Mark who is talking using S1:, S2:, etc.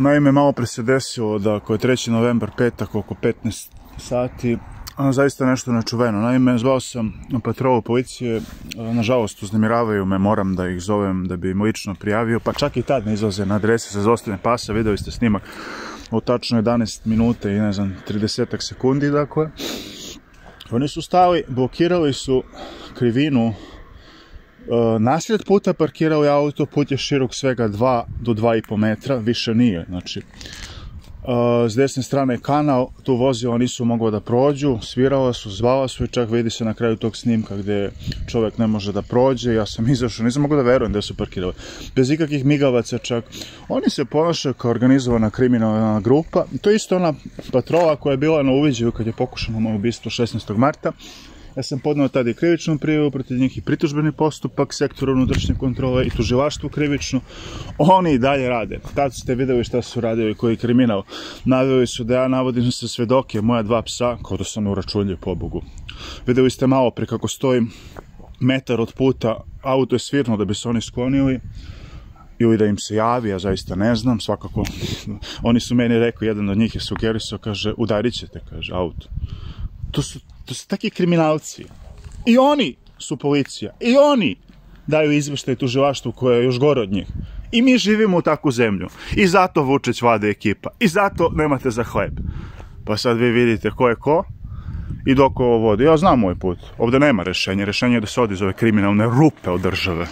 S1: Naime, malo pre se desilo da ako je 3. novembar petak oko 15 sati, a, zaista nešto nečuveno. Naime, zvao sam patrolu policije, nažalost uznemiravaju me, moram da ih zovem da bi im lično prijavio, pa čak i tad ne izlaze na adrese sa zostane pasa, videli ste snimak u tačno 11 minuta i ne znam, 30 sekundi, dakle. Oni su stali, blokirali su krivinu nasred puta parkirao je auto, put je širok svega 2 do 2,5 metra, više nije, znači Uh, s desne strane je kanal, tu vozila nisu mogla da prođu, svirala su, zvala su i čak vidi se na kraju tog snimka gde čovek ne može da prođe, ja sam izašao, nisam mogao da verujem gde su parkirali. Bez ikakvih migavaca čak. Oni se ponašaju kao organizovana kriminalna grupa, to je isto ona patrola koja je bila na uviđaju kad je pokušano moje ubistvo 16. marta, Ja sam podnao tada i krivičnu prijavu protiv njih i pritužbeni postupak sektora unutrašnje kontrole i tužilaštvo krivično. Oni i dalje rade. Tad ste videli šta su radili koji kriminal. Navili su da ja navodim se svedoke, moja dva psa, kao da sam uračunljiv po Bogu. Videli ste malo pre kako stojim metar od puta, auto je svirno da bi se oni sklonili ili da im se javi, ja zaista ne znam, svakako. Oni su meni rekli, jedan od njih je sugerisao, kaže, udarit ćete, kaže, auto. To su To su takvi kriminalci. I oni su policija. I oni daju izveštaj tužilaštvu koje je još gore od njih. I mi živimo u takvu zemlju. I zato Vučić vlade ekipa. I zato nemate za hleb. Pa sad vi vidite ko je ko i dok ovo vodi. Ja znam moj put. Ovde nema rešenja. Rešenje je da se odi ove kriminalne rupe od države.